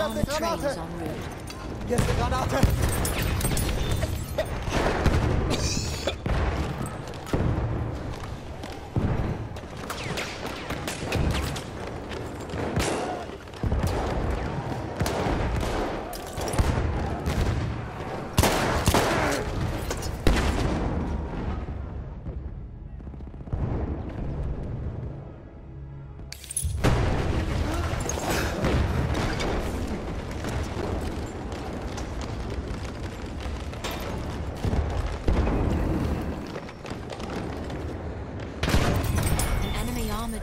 werfe eine armored train is Granate. en route. Hier ist eine Granate.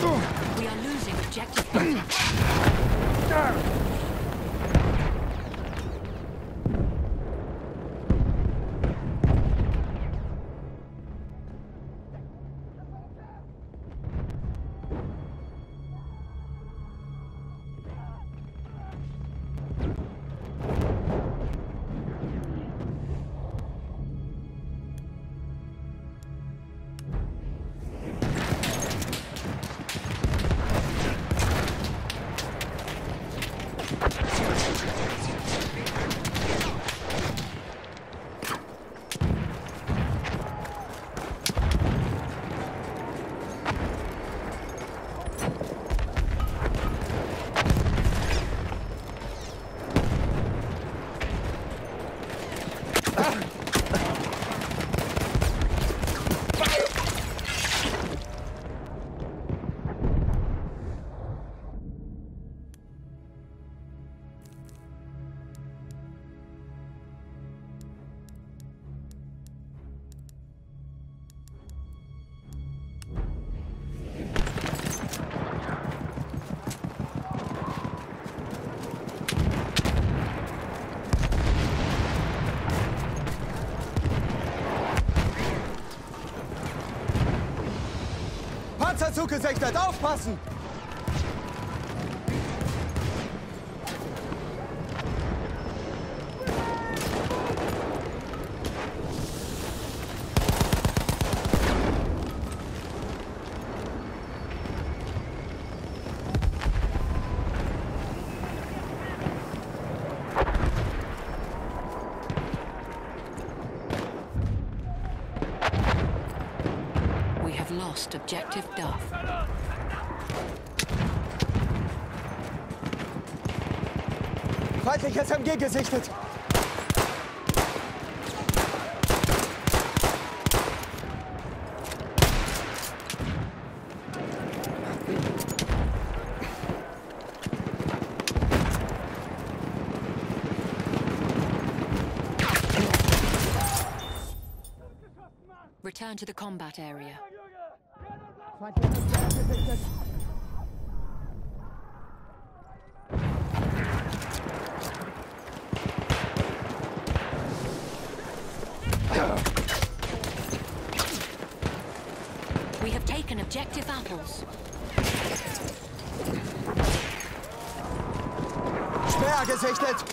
We are losing objective. Panzerzug! Aufpassen! Have lost objective Duff. Feindliches MG gesichtet! Return to the combat area. We have taken objective apples. Speer gesichtet!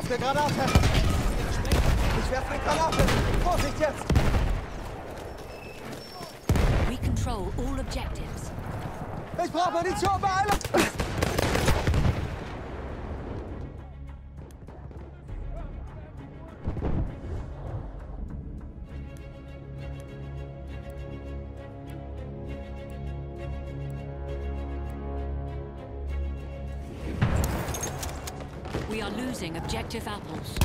Ich werfe eine Granate. Ich werfe eine Granate. Vorsicht jetzt. We control all objectives. Ich brauche Munition, beeilen! We are losing objective apples.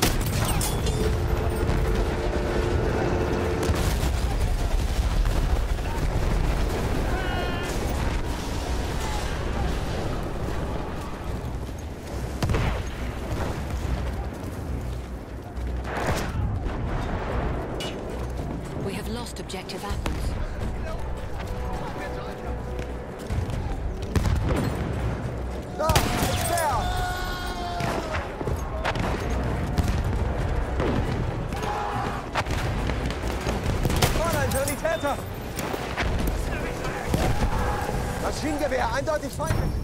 We have lost objective apples. Sanitäter! Maschinengewehr, eindeutig feindlich!